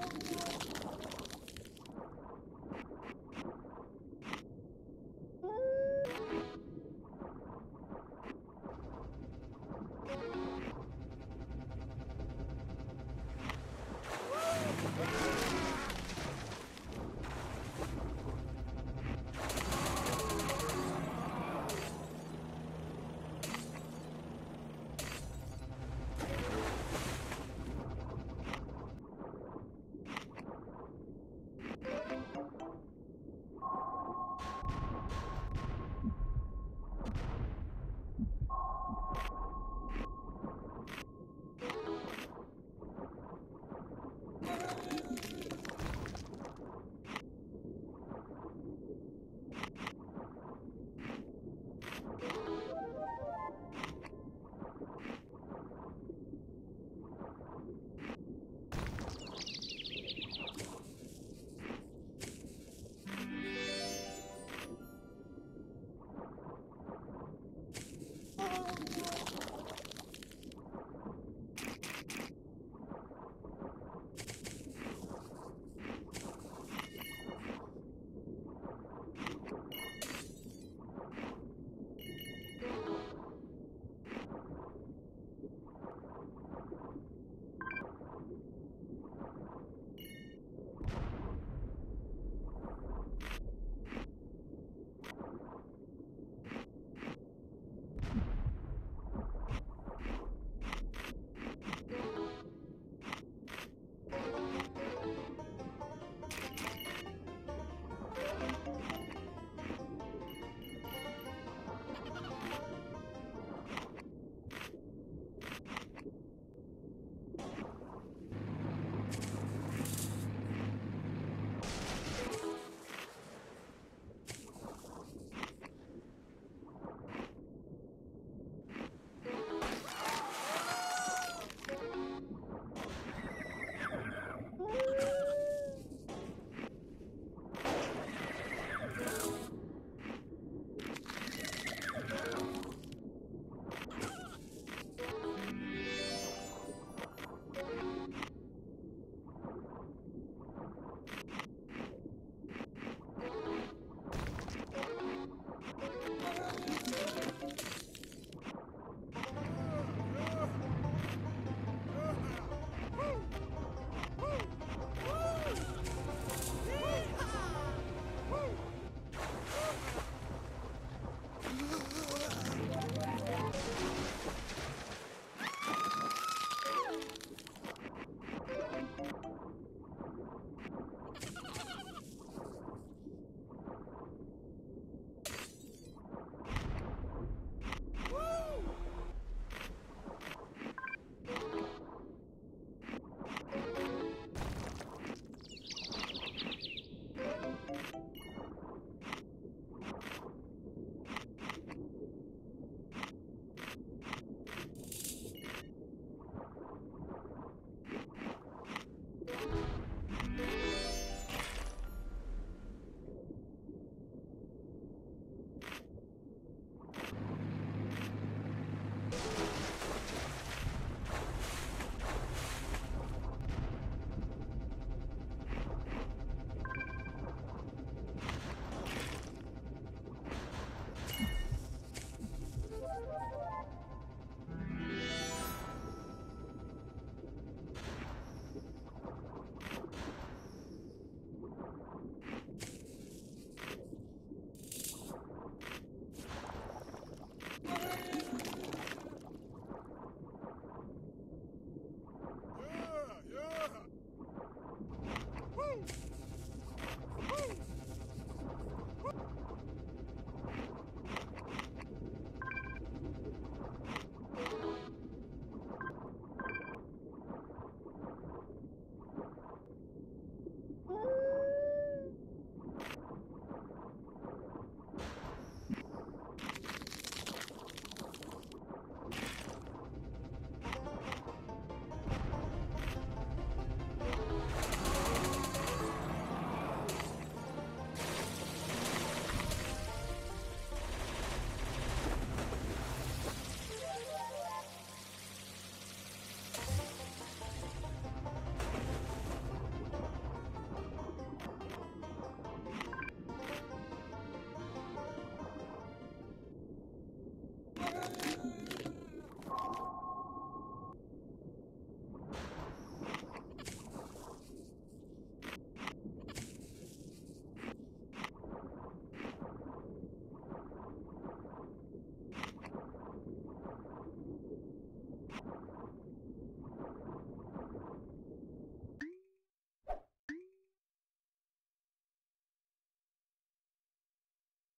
Oh,